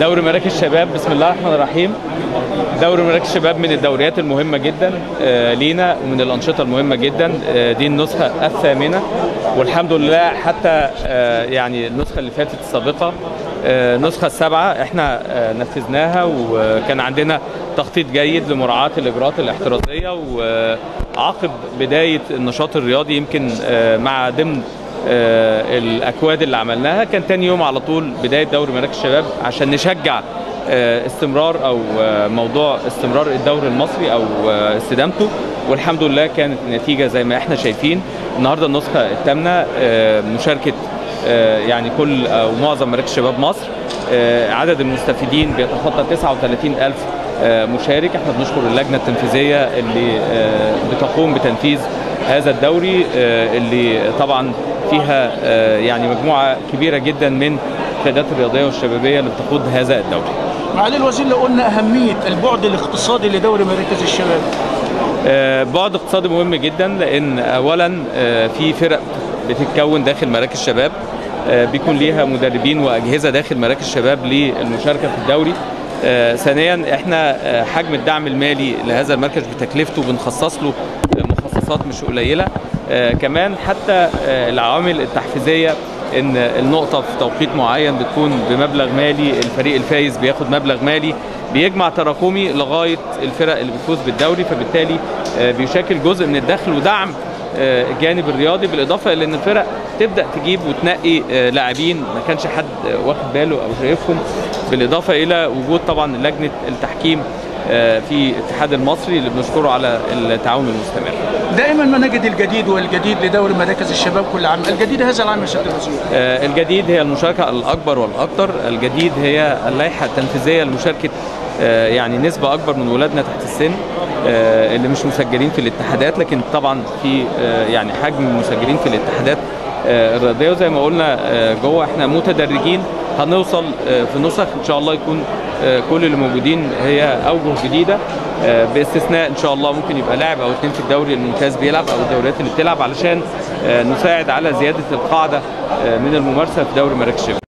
دوري مراكز الشباب بسم الله الرحمن الرحيم. دوري مراكز الشباب من الدوريات المهمة جدا آه، لينا ومن الأنشطة المهمة جدا آه، دي النسخة الثامنة. والحمد لله حتى آه، يعني النسخة اللي فاتت السابقة النسخة السابعة إحنا نفذناها وكان عندنا تخطيط جيد لمراعاة الإجراءات الاحترازية وعقب بداية النشاط الرياضي يمكن مع ضمن الأكواد اللي عملناها. كان تاني يوم على طول بداية دوري مراكز الشباب عشان نشجع آه، استمرار أو آه، موضوع استمرار الدوري المصري أو آه، استدامته. والحمد لله كانت النتيجة زي ما إحنا شايفين. النهارده النسخة الثامنه آه، مشاركة آه، يعني كل أو معظم مراكز شباب مصر. آه، عدد المستفيدين بيتخطى 39 ألف آه، مشارك. إحنا بنشكر اللجنة التنفيذية اللي آه، بتقوم بتنفيذ هذا الدوري آه، اللي طبعا فيها آه، يعني مجموعة كبيرة جدا من القيادات الرياضية والشبابية اللي بتقود هذا الدوري. معالي الوزير لو قلنا أهمية البعد الاقتصادي لدوري مراكز الشباب آه، بعد اقتصادي مهم جدا لأن اولا آه، في فرق بتتكون داخل مراكز الشباب بيكون ليها مدربين وأجهزة داخل مراكز الشباب للمشاركة في الدوري ثانيا إحنا حجم الدعم المالي لهذا المركز بتكلفته بنخصص له مخصصات مش قليلة آه، كمان حتى آه، العوامل التحفيزية إن النقطة في توقيت معين بتكون بمبلغ مالي الفريق الفايز بياخد مبلغ مالي بيجمع تراكمي لغاية الفرق اللي بتفوز بالدوري فبالتالي آه، بيشكل جزء من الدخل ودعم الجانب الرياضي بالإضافة إلى إن الفرق تبدأ تجيب وتنقي لاعبين ما كانش حد واخد باله أو شايفهم بالإضافة إلى وجود طبعا لجنة التحكيم في الاتحاد المصري اللي بنشكره على التعاون المستمر. دائما ما نجد الجديد والجديد لدوري مراكز الشباب كل عام. الجديد هذا العام يا الوزير. آه، الجديد هي المشاركة الأكبر والأكثر الجديد هي اللائحة التنفيذية لمشاركة آه، يعني نسبة أكبر من ولادنا تحت السن آه، اللي مش مسجلين في الاتحادات. لكن طبعا في آه، يعني حجم المسجلين في الاتحادات آه، الرياضية. وزي ما قلنا آه، جوه إحنا متدرجين. هنوصل في نسخ إن شاء الله يكون كل اللي موجودين هي أوجه جديدة. باستثناء إن شاء الله ممكن يبقى لاعب أو اتنين في الدوري الممتاز بيلعب أو الدوريات اللي بتلعب علشان آه، نساعد على زيادة القاعدة آه، من الممارسة في دوري الشباب.